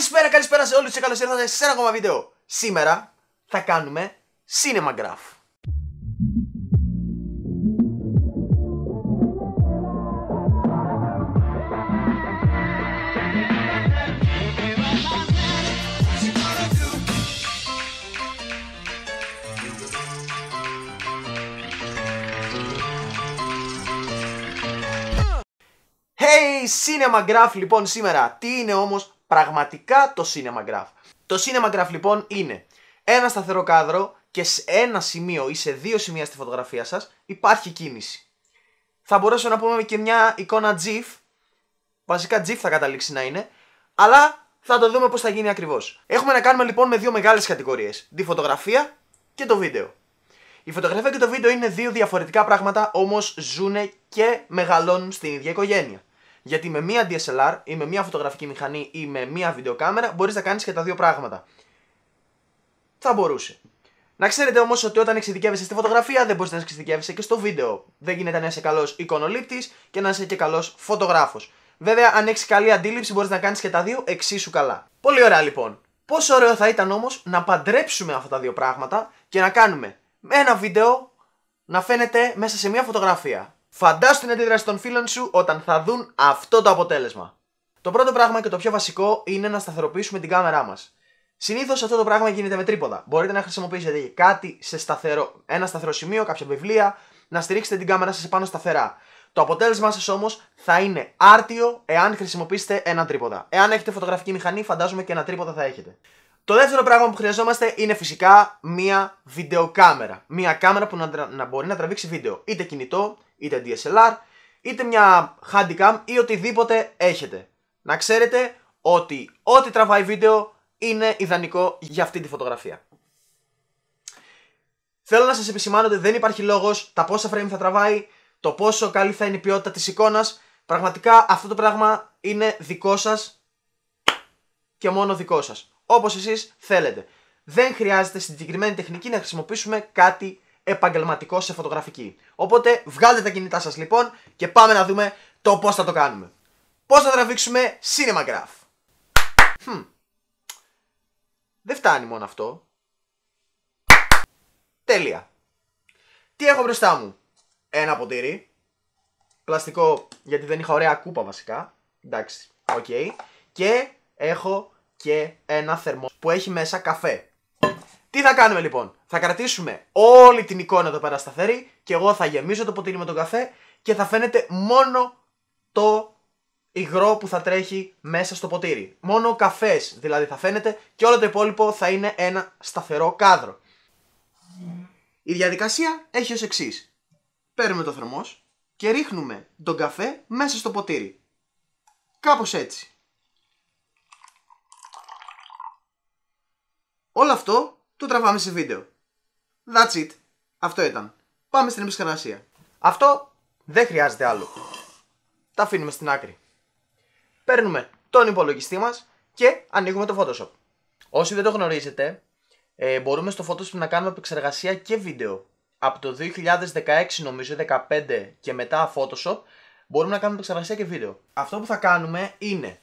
Καλησπέρα, καλησπέρα σε όλους και καλώς ήρθατε σε ένα ακόμα βίντεο. Σήμερα θα κάνουμε Cinema Graph. Hey, Cinema Graph λοιπόν σήμερα. Τι είναι όμως πραγματικά το Cinema Graph. Το Cinema Graph λοιπόν είναι ένα σταθερό κάδρο και σε ένα σημείο ή σε δύο σημεία στη φωτογραφία σας υπάρχει κίνηση. Θα μπορέσω να πούμε και μια εικόνα GIF. Βασικά GIF θα καταλήξει να είναι. Αλλά θα το δούμε πώς θα γίνει ακριβώς. Έχουμε να κάνουμε λοιπόν με δύο μεγάλες κατηγορίες. Τη φωτογραφία και το βίντεο. Η φωτογραφία και το βίντεο είναι δύο διαφορετικά πράγματα, όμως ζουν και μεγαλώνουν στην ίδια οικογένεια. Γιατί με μία DSLR ή με μία φωτογραφική μηχανή ή με μία βιντεοκάμερα μπορείς να κάνεις και τα δύο πράγματα. Θα μπορούσε. Να ξέρετε όμως ότι όταν εξειδικεύεσαι στη φωτογραφία δεν μπορείς να εξειδικεύεσαι και στο βίντεο. Δεν γίνεται να είσαι καλός εικονολήπτης και να είσαι και καλός φωτογράφος. Βέβαια, αν έχεις καλή αντίληψη, μπορείς να κάνεις και τα δύο εξίσου καλά. Πολύ ωραία λοιπόν. Πόσο ωραίο θα ήταν όμως να παντρέψουμε αυτά τα δύο πράγματα και να κάνουμε ένα βίντεο να φαίνεται μέσα σε μια φωτογραφία. Φαντάσου την αντίδραση των φίλων σου όταν θα δουν αυτό το αποτέλεσμα. Το πρώτο πράγμα και το πιο βασικό είναι να σταθεροποιήσουμε την κάμερά μας. Συνήθως αυτό το πράγμα γίνεται με τρίποδα. Μπορείτε να χρησιμοποιήσετε κάτι σε σταθερό, ένα σταθερό σημείο, κάποια βιβλία, να στηρίξετε την κάμερα σας πάνω σταθερά. Το αποτέλεσμά σας όμως θα είναι άρτιο εάν χρησιμοποιήσετε ένα τρίποδα. Εάν έχετε φωτογραφική μηχανή, φαντάζομαι και ένα τρίποδα θα έχετε. Το δεύτερο πράγμα που χρειαζόμαστε είναι φυσικά μία βιντεοκάμερα. Μία κάμερα που να, να μπορεί να τραβήξει βίντεο. Είτε κινητό, είτε DSLR, είτε μια handicam ή οτιδήποτε έχετε. Να ξέρετε ότι ό,τι τραβάει βίντεο είναι ιδανικό για αυτή τη φωτογραφία. Θέλω να σας επισημάνω ότι δεν υπάρχει λόγος τα πόσα frame θα τραβάει, το πόσο καλή θα είναι η ποιότητα της εικόνας. Πραγματικά αυτό το πράγμα είναι δικό σας και μόνο δικό σας. Όπως εσείς θέλετε. Δεν χρειάζεται στην συγκεκριμένη τεχνική να χρησιμοποιήσουμε κάτι επαγγελματικό σε φωτογραφική. Οπότε βγάλτε τα κινητά σας λοιπόν και πάμε να δούμε το πώς θα το κάνουμε. Πώς θα τραβήξουμε Cinemagraph. Hm. Δεν φτάνει μόνο αυτό. Τέλεια. Τι έχω μπροστά μου; Ένα ποτήρι. Πλαστικό γιατί δεν είχα ωραία κούπα βασικά. Εντάξει. Οκ. Και έχω και ένα θερμός που έχει μέσα καφέ. Τι θα κάνουμε λοιπόν; Θα κρατήσουμε όλη την εικόνα εδώ πέρα σταθερή και εγώ θα γεμίσω το ποτήρι με τον καφέ και θα φαίνεται μόνο το υγρό που θα τρέχει μέσα στο ποτήρι. Μόνο ο καφές δηλαδή θα φαίνεται και όλο το υπόλοιπο θα είναι ένα σταθερό κάδρο. Η διαδικασία έχει ως εξής. Παίρνουμε το θερμός και ρίχνουμε τον καφέ μέσα στο ποτήρι. Κάπως έτσι. Όλο αυτό το τραβάμε σε βίντεο. That's it. Αυτό ήταν. Πάμε στην επισχαρασία. Αυτό δεν χρειάζεται άλλο. Τα αφήνουμε στην άκρη. Παίρνουμε τον υπολογιστή μας και ανοίγουμε το Photoshop. Όσοι δεν το γνωρίζετε, ε, μπορούμε στο Photoshop να κάνουμε επεξεργασία και βίντεο. Από το 2016 νομίζω, 15 και μετά Photoshop, μπορούμε να κάνουμε επεξεργασία και βίντεο. Αυτό που θα κάνουμε είναι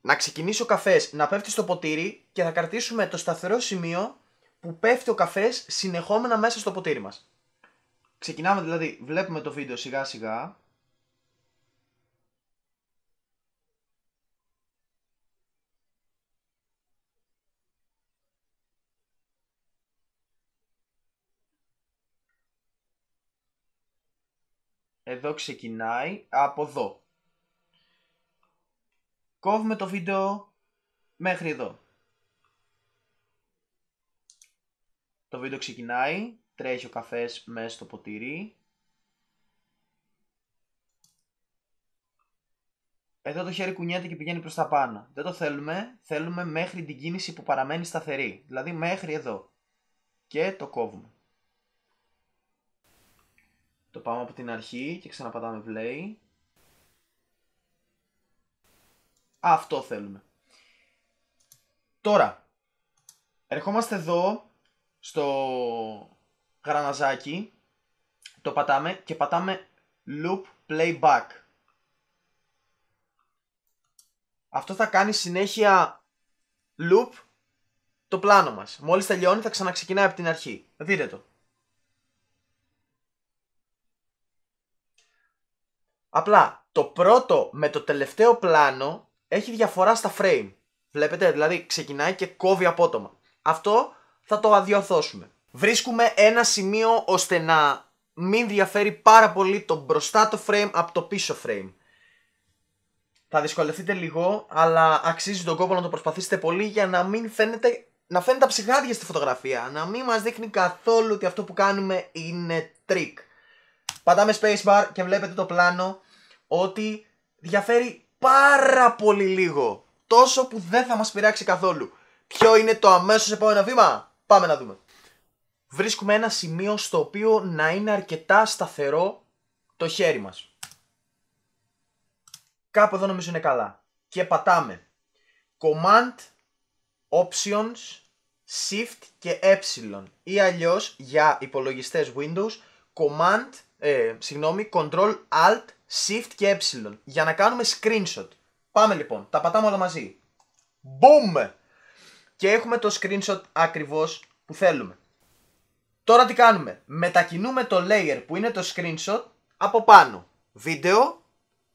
να ξεκινήσει ο καφές να πέφτει στο ποτήρι και θα κρατήσουμε το σταθερό σημείο που πέφτει ο καφές συνεχόμενα μέσα στο ποτήρι μας. Ξεκινάμε δηλαδή, βλέπουμε το βίντεο σιγά σιγά. Εδώ ξεκινάει από εδώ. Κόβουμε το βίντεο μέχρι εδώ. Το βίντεο ξεκινάει, τρέχει ο καφές μέσα στο ποτήρι. Εδώ το χέρι κουνιέται και πηγαίνει προς τα πάνω. Δεν το θέλουμε, θέλουμε μέχρι την κίνηση που παραμένει σταθερή. Δηλαδή μέχρι εδώ. Και το κόβουμε. Το πάμε από την αρχή και ξαναπατάμε play. Αυτό θέλουμε. Τώρα, ερχόμαστε εδώ στο γραναζάκι, το πατάμε και πατάμε loop playback. Αυτό θα κάνει συνέχεια loop το πλάνο μας. Μόλις τελειώνει θα ξαναξεκινάει από την αρχή. Δείτε το. Απλά το πρώτο με το τελευταίο πλάνο έχει διαφορά στα frame. Βλέπετε, δηλαδή ξεκινάει και κόβει απότομα. Αυτό θα το αδιορθώσουμε. Βρίσκουμε ένα σημείο ώστε να μην διαφέρει πάρα πολύ το μπροστά το frame από το πίσω frame. Θα δυσκολευτείτε λίγο, αλλά αξίζει τον κόπο να το προσπαθήσετε πολύ για να μην φαίνεται να φαίνεται ψυχάδια στη φωτογραφία. Να μην μας δείχνει καθόλου ότι αυτό που κάνουμε είναι trick. Πατάμε spacebar και βλέπετε το πλάνο ότι διαφέρει πάρα πολύ λίγο. Τόσο που δεν θα μας πειράξει καθόλου. Ποιο είναι το αμέσως επόμενο βήμα; Πάμε να δούμε. Βρίσκουμε ένα σημείο στο οποίο να είναι αρκετά σταθερό το χέρι μας. Κάπου εδώ νομίζω είναι καλά. Και πατάμε Command, Options, Shift και Ε ή αλλιώς για υπολογιστές Windows Command, ε, συγγνώμη, Control, Alt, Shift και Ε για να κάνουμε screenshot. Πάμε λοιπόν, τα πατάμε όλα μαζί. Boom! Και έχουμε το screenshot ακριβώς που θέλουμε. Τώρα τι κάνουμε; Μετακινούμε το layer που είναι το screenshot από πάνω. Βίντεο,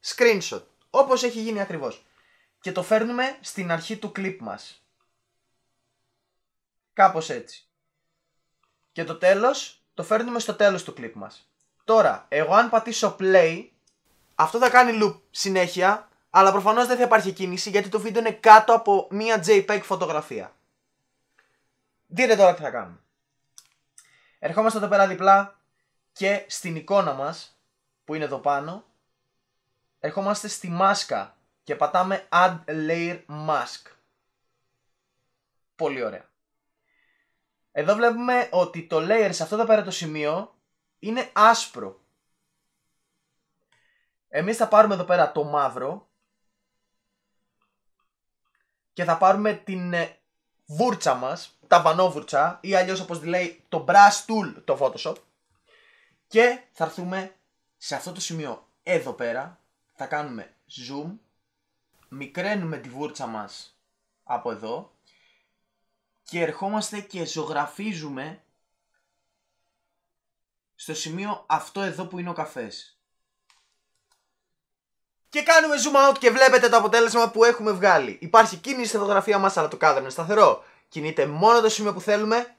screenshot. Όπως έχει γίνει ακριβώς. Και το φέρνουμε στην αρχή του clip μας. Κάπως έτσι. Και το τέλος το φέρνουμε στο τέλος του clip μας. Τώρα, εγώ αν πατήσω play, αυτό θα κάνει loop συνέχεια, αλλά προφανώς δεν θα υπάρχει κίνηση γιατί το βίντεο είναι κάτω από μία JPEG φωτογραφία. Δείτε τώρα τι θα κάνουμε. Ερχόμαστε εδώ πέρα διπλά και στην εικόνα μας, που είναι εδώ πάνω, ερχόμαστε στη μάσκα και πατάμε Add Layer Mask. Πολύ ωραία. Εδώ βλέπουμε ότι το layer σε αυτό εδώ πέρα το σημείο είναι άσπρο. Εμείς θα πάρουμε εδώ πέρα το μαύρο και θα πάρουμε την ε, βούρτσα μας, τα βανόβουρτσα ή αλλιώς όπως λέει το brush tool το Photoshop και θα έρθουμε σε αυτό το σημείο εδώ πέρα, θα κάνουμε zoom, μικραίνουμε τη βούρτσα μας από εδώ και ερχόμαστε και ζωγραφίζουμε στο σημείο αυτό εδώ που είναι ο καφές. Και κάνουμε zoom out και βλέπετε το αποτέλεσμα που έχουμε βγάλει. Υπάρχει κίνηση στη φωτογραφία μας αλλά το κάδρο είναι σταθερό. Κινείται μόνο το σημείο που θέλουμε.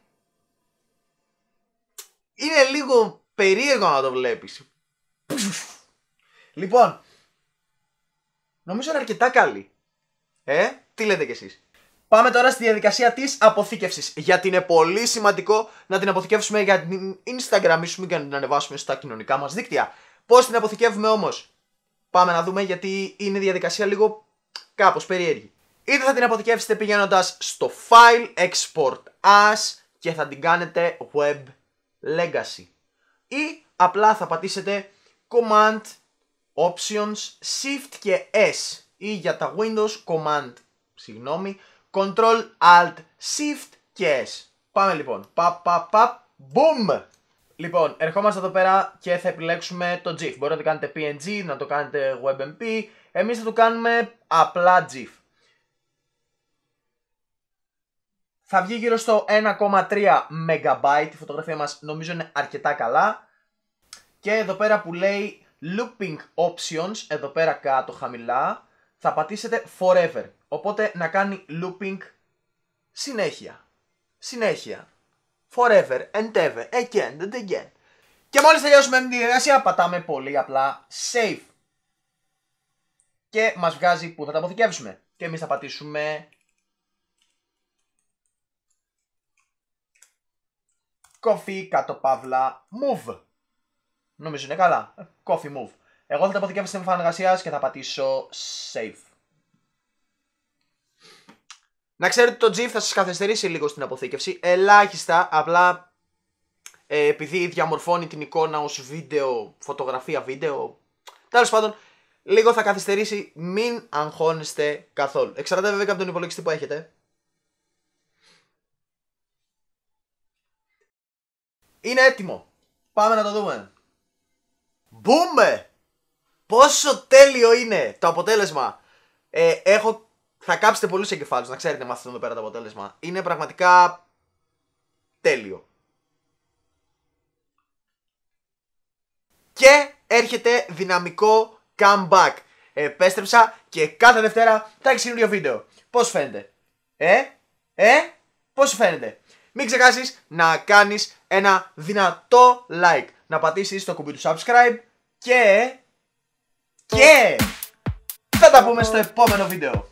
Είναι λίγο περίεργο να το βλέπεις. Λοιπόν, νομίζω είναι αρκετά καλή. Ε, τι λέτε κι εσείς; Πάμε τώρα στη διαδικασία της αποθήκευσης. Γιατί είναι πολύ σημαντικό να την αποθηκεύσουμε για την Instagram και να την ανεβάσουμε στα κοινωνικά μας δίκτυα. Πώς την αποθηκεύουμε όμως, Πάμε να δούμε γιατί είναι διαδικασία λίγο κάπως περίεργη. Είτε θα την αποθηκεύσετε πηγαίνοντας στο File Export As και θα την κάνετε Web Legacy. Ή απλά θα πατήσετε Command, Options, Shift και S. Ή για τα Windows Command, συγγνώμη, Control Alt Shift και S. Πάμε λοιπόν. Παπ, παπ, παπ. Boom! Λοιπόν, ερχόμαστε εδώ πέρα και θα επιλέξουμε το GIF. Μπορείτε να το κάνετε PNG, να το κάνετε WebMP. Εμείς θα το κάνουμε απλά GIF. Θα βγει γύρω στο 1,3 MB. Η φωτογραφία μας νομίζω είναι αρκετά καλά. Και εδώ πέρα που λέει Looping Options, εδώ πέρα κάτω χαμηλά, θα πατήσετε Forever. Οπότε να κάνει looping συνέχεια. Συνέχεια. Forever and ever. Again and again. Και μόλις τελειώσουμε με τη διαδικασία πατάμε πολύ απλά save. Και μας βγάζει που θα τα αποθηκεύσουμε. Και εμείς θα πατήσουμε coffee κάτω παύλα move. Νομίζω είναι καλά. Coffee move. Εγώ θα τα αποθηκεύσω στην εμφάνεια και θα πατήσω save. Να ξέρετε ότι το GIF θα σας καθυστερήσει λίγο στην αποθήκευση. Ελάχιστα, απλά ε, επειδή διαμορφώνει την εικόνα ως βίντεο, φωτογραφία βίντεο. Τέλος πάντων, λίγο θα καθυστερήσει, μην αγχώνεστε καθόλου. Εξαρτάται βέβαια από τον υπολογιστή που έχετε. Είναι έτοιμο. Πάμε να το δούμε. Μπούμε! Πόσο τέλειο είναι το αποτέλεσμα. Ε, έχω θα κάψετε πολλούς εγκεφάλους, να ξέρετε με αυτό εδώ πέρα το αποτέλεσμα. Είναι πραγματικά τέλειο. Και έρχεται δυναμικό comeback. Επέστρεψα και κάθε Δευτέρα θα έχεις καινούριο βίντεο. Πώς φαίνεται; Ε, ε, πώς φαίνεται; Μην ξεχάσεις να κάνεις ένα δυνατό like. Να πατήσεις το κουμπί του subscribe και... Και... Θα τα πούμε στο επόμενο βίντεο.